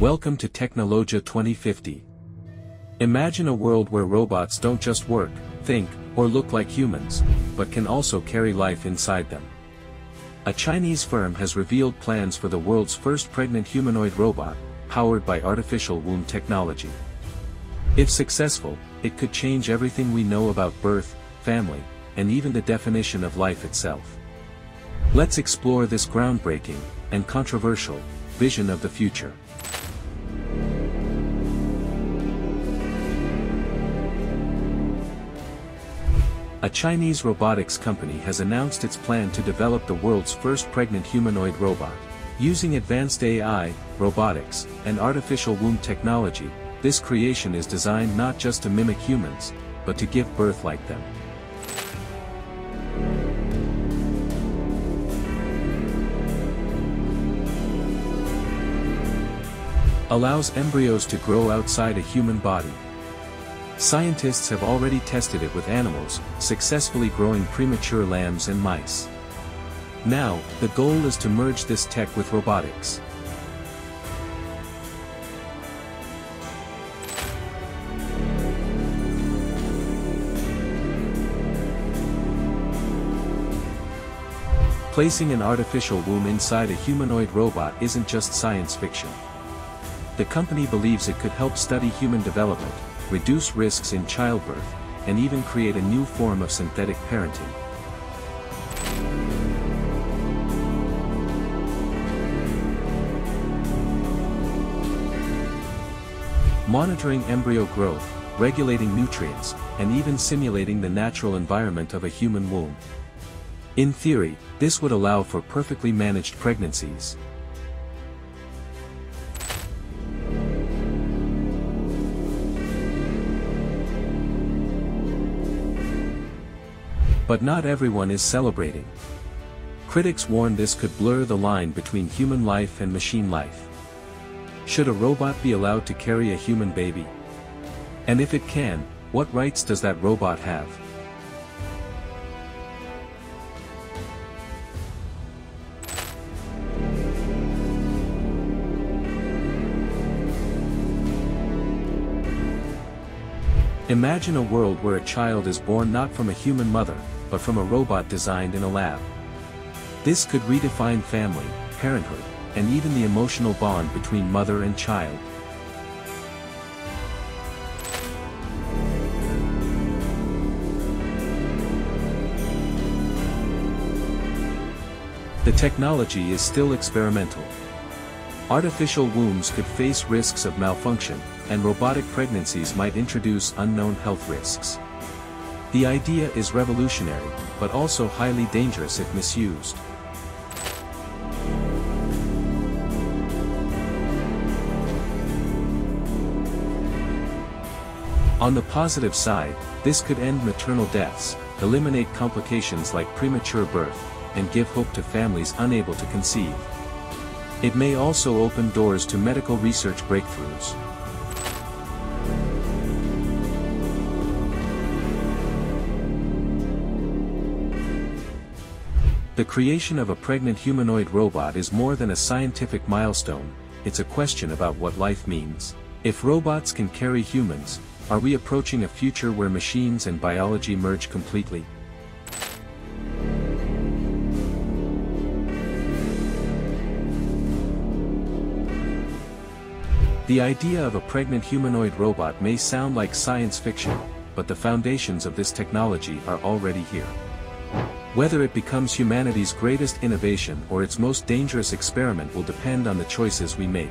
Welcome to Technologia 2050. Imagine a world where robots don't just work, think, or look like humans, but can also carry life inside them. A Chinese firm has revealed plans for the world's first pregnant humanoid robot, powered by artificial womb technology. If successful, it could change everything we know about birth, family, and even the definition of life itself. Let's explore this groundbreaking, and controversial, vision of the future. A Chinese robotics company has announced its plan to develop the world's first pregnant humanoid robot. Using advanced AI, robotics, and artificial womb technology, this creation is designed not just to mimic humans, but to give birth like them. Allows embryos to grow outside a human body, Scientists have already tested it with animals, successfully growing premature lambs and mice. Now, the goal is to merge this tech with robotics. Placing an artificial womb inside a humanoid robot isn't just science fiction. The company believes it could help study human development, reduce risks in childbirth, and even create a new form of synthetic parenting. Monitoring embryo growth, regulating nutrients, and even simulating the natural environment of a human womb. In theory, this would allow for perfectly managed pregnancies, But not everyone is celebrating. Critics warn this could blur the line between human life and machine life. Should a robot be allowed to carry a human baby? And if it can, what rights does that robot have? Imagine a world where a child is born not from a human mother, but from a robot designed in a lab. This could redefine family, parenthood, and even the emotional bond between mother and child. The technology is still experimental. Artificial wombs could face risks of malfunction, and robotic pregnancies might introduce unknown health risks. The idea is revolutionary, but also highly dangerous if misused. On the positive side, this could end maternal deaths, eliminate complications like premature birth, and give hope to families unable to conceive. It may also open doors to medical research breakthroughs. The creation of a pregnant humanoid robot is more than a scientific milestone, it's a question about what life means. If robots can carry humans, are we approaching a future where machines and biology merge completely? The idea of a pregnant humanoid robot may sound like science fiction, but the foundations of this technology are already here. Whether it becomes humanity's greatest innovation or its most dangerous experiment will depend on the choices we make.